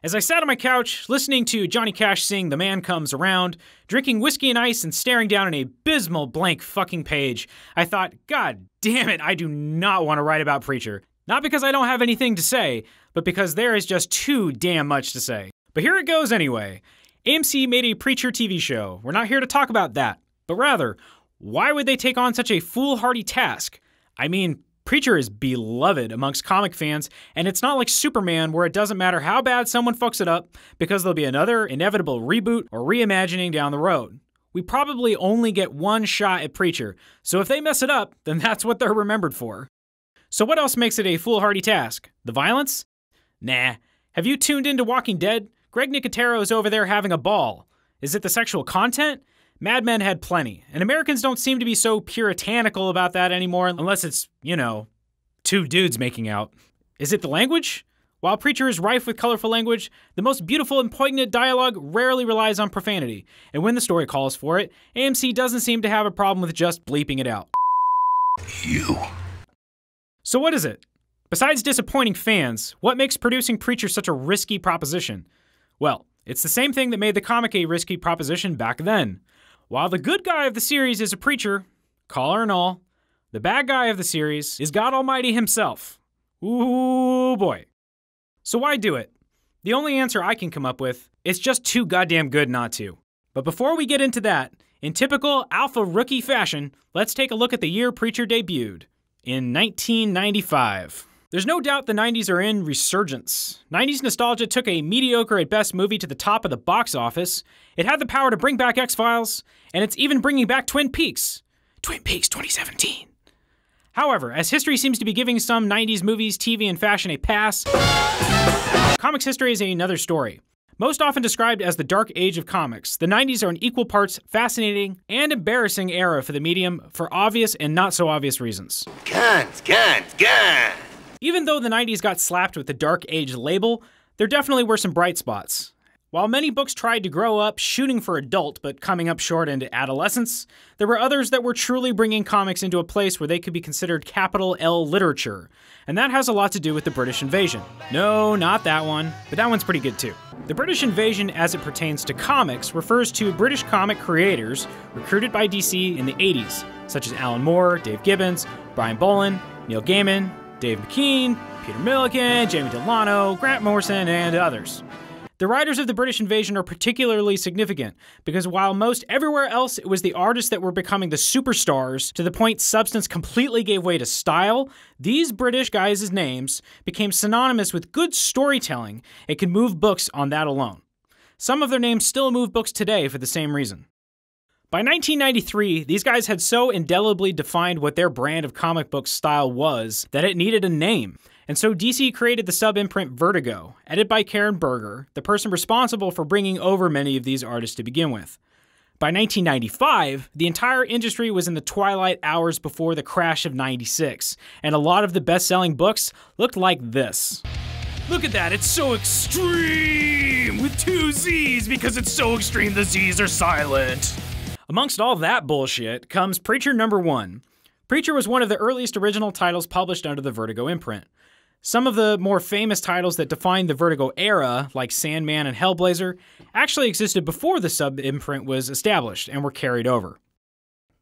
As I sat on my couch, listening to Johnny Cash sing The Man Comes Around, drinking whiskey and ice, and staring down an abysmal blank fucking page, I thought, God damn it, I do not want to write about Preacher. Not because I don't have anything to say, but because there is just too damn much to say. But here it goes anyway. AMC made a Preacher TV show. We're not here to talk about that, but rather, why would they take on such a foolhardy task? I mean, Preacher is beloved amongst comic fans, and it's not like Superman where it doesn't matter how bad someone fucks it up because there'll be another inevitable reboot or reimagining down the road. We probably only get one shot at Preacher, so if they mess it up, then that's what they're remembered for. So, what else makes it a foolhardy task? The violence? Nah. Have you tuned into Walking Dead? Greg Nicotero is over there having a ball. Is it the sexual content? Mad Men had plenty, and Americans don't seem to be so puritanical about that anymore unless it's, you know, two dudes making out. Is it the language? While Preacher is rife with colorful language, the most beautiful and poignant dialogue rarely relies on profanity, and when the story calls for it, AMC doesn't seem to have a problem with just bleeping it out. You. So, what is it? Besides disappointing fans, what makes producing Preacher such a risky proposition? Well, it's the same thing that made the comic a risky proposition back then. While the good guy of the series is a preacher, collar and all, the bad guy of the series is God Almighty himself. Ooh boy. So why do it? The only answer I can come up with is just too goddamn good not to. But before we get into that, in typical alpha rookie fashion, let's take a look at the year Preacher debuted in 1995. There's no doubt the 90s are in resurgence. 90s nostalgia took a mediocre at best movie to the top of the box office. It had the power to bring back X Files, and it's even bringing back Twin Peaks. Twin Peaks 2017. However, as history seems to be giving some 90s movies, TV, and fashion a pass, comics history is another story. Most often described as the dark age of comics, the 90s are an equal parts fascinating and embarrassing era for the medium for obvious and not so obvious reasons. Guns, guns, guns. Even though the 90s got slapped with the Dark Age label, there definitely were some bright spots. While many books tried to grow up shooting for adult but coming up short into adolescence, there were others that were truly bringing comics into a place where they could be considered capital L literature. And that has a lot to do with the British invasion. No, not that one, but that one's pretty good too. The British invasion, as it pertains to comics, refers to British comic creators recruited by DC in the 80s, such as Alan Moore, Dave Gibbons, Brian Bolland, Neil Gaiman, Dave McKean, Peter Milligan, Jamie Delano, Grant Morrison, and others. The writers of the British invasion are particularly significant because while most everywhere else it was the artists that were becoming the superstars to the point substance completely gave way to style, these British guys' names became synonymous with good storytelling and could move books on that alone. Some of their names still move books today for the same reason. By 1993, these guys had so indelibly defined what their brand of comic book style was that it needed a name. And so DC created the sub imprint Vertigo, edited by Karen Berger, the person responsible for bringing over many of these artists to begin with. By 1995, the entire industry was in the twilight hours before the crash of 96, and a lot of the best selling books looked like this. Look at that, it's so extreme with two Z's because it's so extreme the Z's are silent. Amongst all that bullshit comes Preacher number one. Preacher was one of the earliest original titles published under the Vertigo imprint. Some of the more famous titles that defined the Vertigo era, like Sandman and Hellblazer, actually existed before the sub imprint was established and were carried over.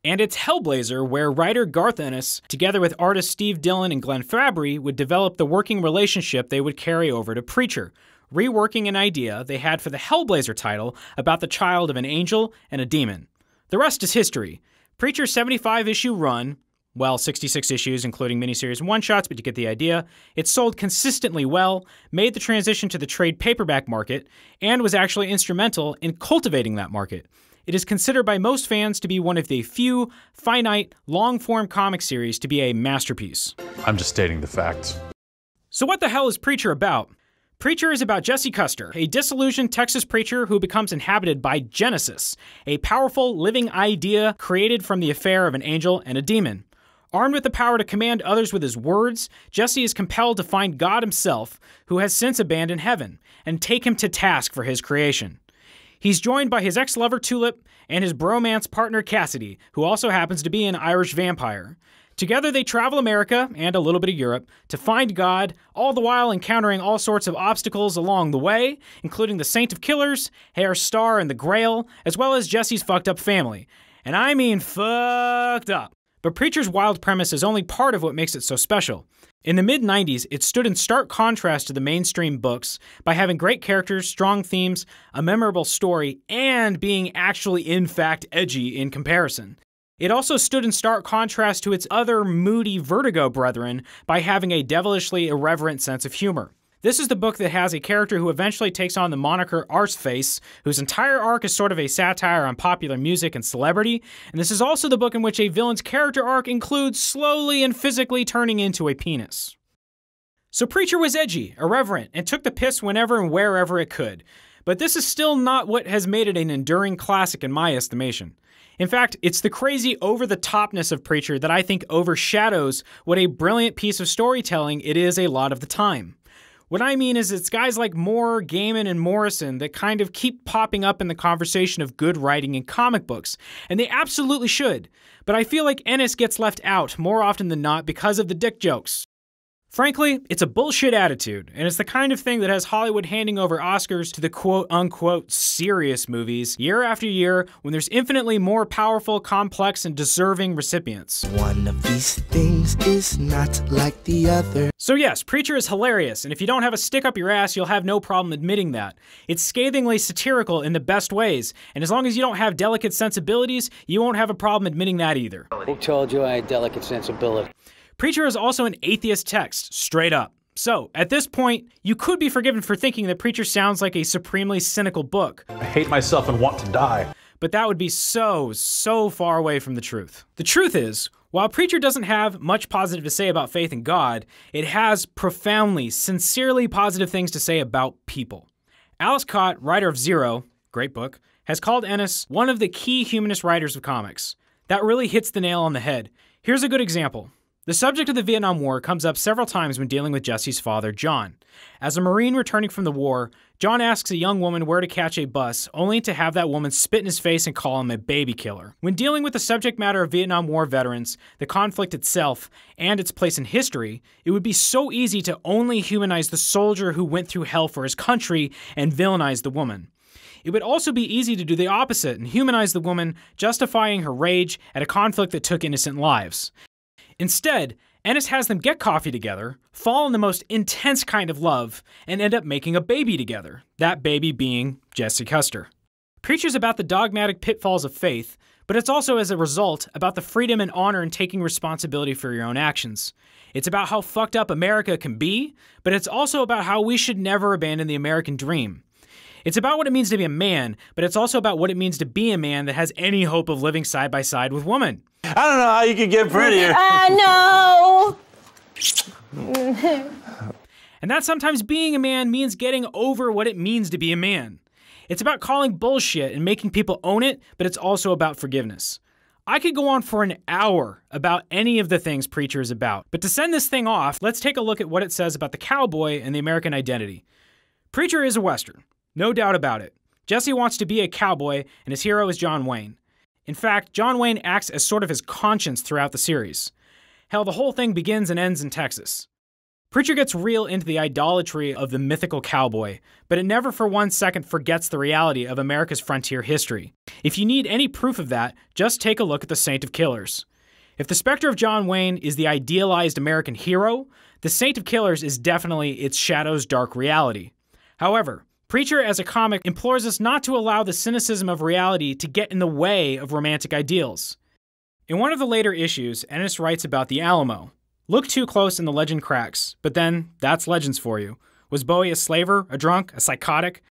And it's Hellblazer where writer Garth Ennis, together with artists Steve Dillon and Glenn Fabry, would develop the working relationship they would carry over to Preacher, reworking an idea they had for the Hellblazer title about the child of an angel and a demon. The rest is history. Preacher's 75 issue run, well, 66 issues, including miniseries and one shots, but you get the idea. It sold consistently well, made the transition to the trade paperback market, and was actually instrumental in cultivating that market. It is considered by most fans to be one of the few finite, long form comic series to be a masterpiece. I'm just stating the facts. So, what the hell is Preacher about? Preacher is about Jesse Custer, a disillusioned Texas preacher who becomes inhabited by Genesis, a powerful living idea created from the affair of an angel and a demon. Armed with the power to command others with his words, Jesse is compelled to find God himself, who has since abandoned heaven, and take him to task for his creation. He's joined by his ex lover Tulip and his bromance partner Cassidy, who also happens to be an Irish vampire. Together, they travel America and a little bit of Europe to find God, all the while encountering all sorts of obstacles along the way, including the Saint of Killers, Herr Starr, and the Grail, as well as Jesse's fucked up family. And I mean fucked up. But Preacher's wild premise is only part of what makes it so special. In the mid 90s, it stood in stark contrast to the mainstream books by having great characters, strong themes, a memorable story, and being actually, in fact, edgy in comparison. It also stood in stark contrast to its other moody Vertigo brethren by having a devilishly irreverent sense of humor. This is the book that has a character who eventually takes on the moniker Arseface, whose entire arc is sort of a satire on popular music and celebrity, and this is also the book in which a villain's character arc includes slowly and physically turning into a penis. So Preacher was edgy, irreverent, and took the piss whenever and wherever it could. But this is still not what has made it an enduring classic in my estimation. In fact, it's the crazy over the topness of Preacher that I think overshadows what a brilliant piece of storytelling it is a lot of the time. What I mean is, it's guys like Moore, Gaiman, and Morrison that kind of keep popping up in the conversation of good writing in comic books, and they absolutely should. But I feel like Ennis gets left out more often than not because of the dick jokes. Frankly, it's a bullshit attitude, and it's the kind of thing that has Hollywood handing over Oscars to the quote unquote serious movies year after year when there's infinitely more powerful, complex, and deserving recipients. One of these things is not like the other. So, yes, Preacher is hilarious, and if you don't have a stick up your ass, you'll have no problem admitting that. It's scathingly satirical in the best ways, and as long as you don't have delicate sensibilities, you won't have a problem admitting that either. Who told you I had delicate sensibility? Preacher is also an atheist text, straight up. So, at this point, you could be forgiven for thinking that Preacher sounds like a supremely cynical book. I hate myself and want to die. But that would be so, so far away from the truth. The truth is, while Preacher doesn't have much positive to say about faith in God, it has profoundly, sincerely positive things to say about people. Aleš Kot, writer of Zero, great book, has called Ennis one of the key humanist writers of comics. That really hits the nail on the head. Here's a good example. The subject of the Vietnam War comes up several times when dealing with Jesse's father, John. As a Marine returning from the war, John asks a young woman where to catch a bus, only to have that woman spit in his face and call him a baby killer. When dealing with the subject matter of Vietnam War veterans, the conflict itself, and its place in history, it would be so easy to only humanize the soldier who went through hell for his country and villainize the woman. It would also be easy to do the opposite and humanize the woman, justifying her rage at a conflict that took innocent lives. Instead, Ennis has them get coffee together, fall in the most intense kind of love, and end up making a baby together, that baby being Jesse Custer. Preacher's about the dogmatic pitfalls of faith, but it's also, as a result, about the freedom and honor in taking responsibility for your own actions. It's about how fucked up America can be, but it's also about how we should never abandon the American dream. It's about what it means to be a man, but it's also about what it means to be a man that has any hope of living side by side with woman. I don't know how you could get prettier. Uh, no. And that sometimes being a man means getting over what it means to be a man. It's about calling bullshit and making people own it, but it's also about forgiveness. I could go on for an hour about any of the things Preacher is about, but to send this thing off, let's take a look at what it says about the cowboy and the American identity. Preacher is a Western, no doubt about it. Jesse wants to be a cowboy, and his hero is John Wayne. In fact, John Wayne acts as sort of his conscience throughout the series. Hell, the whole thing begins and ends in Texas. Preacher gets real into the idolatry of the mythical cowboy, but it never for one second forgets the reality of America's frontier history. If you need any proof of that, just take a look at the Saint of Killers. If the specter of John Wayne is the idealized American hero, the Saint of Killers is definitely its shadow's dark reality. However, Preacher as a comic implores us not to allow the cynicism of reality to get in the way of romantic ideals. In one of the later issues, Ennis writes about the Alamo. Look too close and the legend cracks, but then that's legends for you. Was Bowie a slaver, a drunk, a psychotic?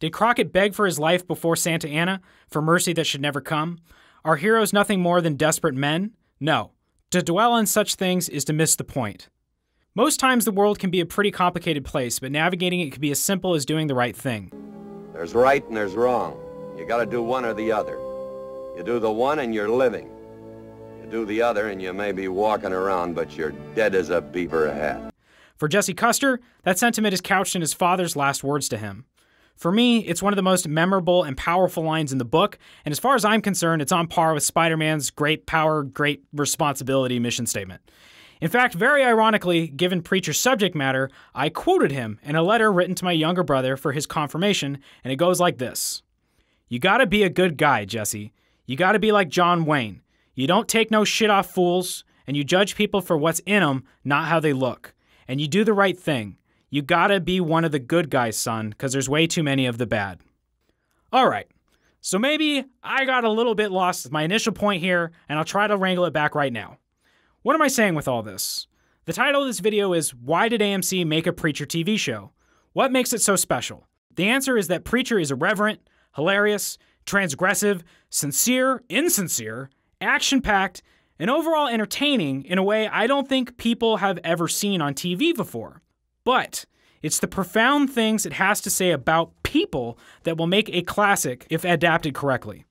Did Crockett beg for his life before Santa Anna, for mercy that should never come? Are heroes nothing more than desperate men? No. To dwell on such things is to miss the point. Most times the world can be a pretty complicated place, but navigating it can be as simple as doing the right thing. There's right and there's wrong. You gotta do one or the other. You do the one and you're living. You do the other and you may be walking around, but you're dead as a beaver hat. For Jesse Custer, that sentiment is couched in his father's last words to him. For me, it's one of the most memorable and powerful lines in the book, and as far as I'm concerned, it's on par with Spider Man's great power, great responsibility mission statement. In fact, very ironically, given Preacher's subject matter, I quoted him in a letter written to my younger brother for his confirmation, and it goes like this You gotta be a good guy, Jesse. You gotta be like John Wayne. You don't take no shit off fools, and you judge people for what's in them, not how they look. And you do the right thing. You gotta be one of the good guys, son, because there's way too many of the bad. All right. So maybe I got a little bit lost with my initial point here, and I'll try to wrangle it back right now. What am I saying with all this? The title of this video is Why Did AMC Make a Preacher TV Show? What makes it so special? The answer is that Preacher is irreverent, hilarious, transgressive, sincere, insincere, action packed, and overall entertaining in a way I don't think people have ever seen on TV before. But it's the profound things it has to say about people that will make a classic if adapted correctly.